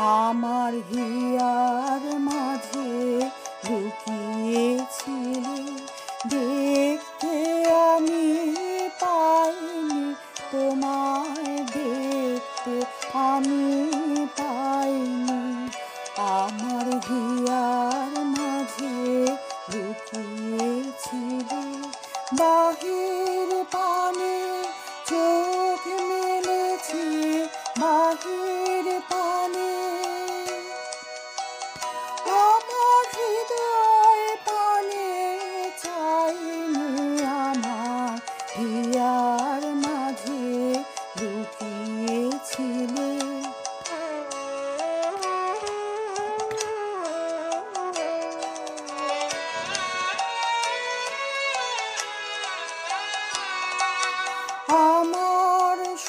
আমার হিয়ার মাঝে লুকিয়েছিলে। দেখতে আমি পাইনি, তোমায় দেখতে আমি পাইনি। আমার হিয়ার মাঝে লুকিয়েছিলে। বাহির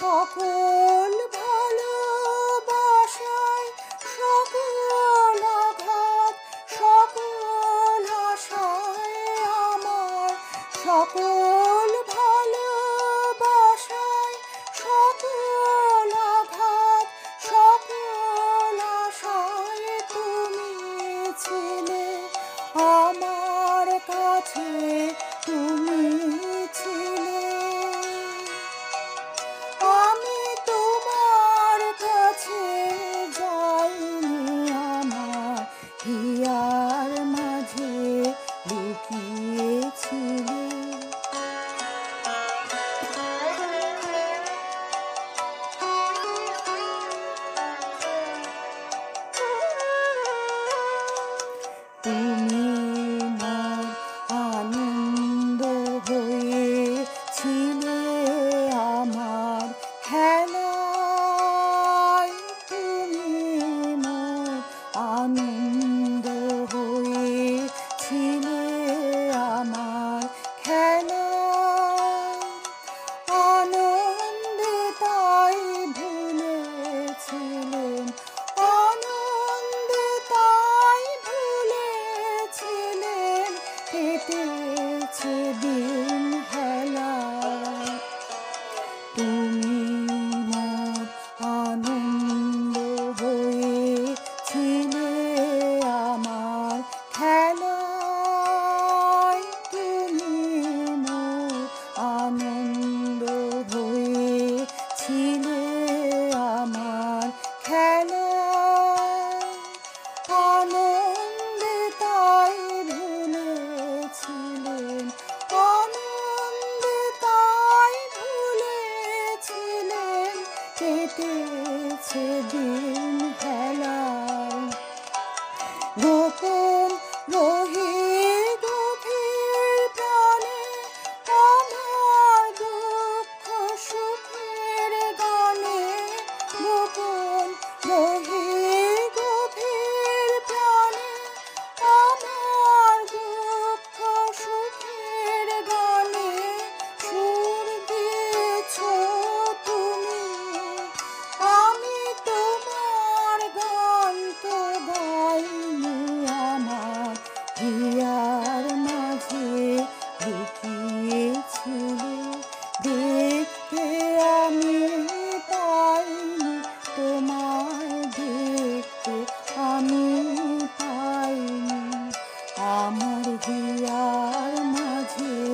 সকল ভালোবাসায় সকল আঘাত সকল আশায় আমার সকল ভালোবাসায় খেলায় তুমি মোর আনন্দ হয়েছিলে আমার খেলায়। আনন্দে তাই ভুলেছিলেন আনন্দে তাই ভুলেছিলেন কেটেছে দিন Look at হিয়ার মাঝে লুকিয়েছিলে। দেখতে আমি পাইনি তোমায় দেখতে আমি পাইনি আমার হিয়ার মাঝে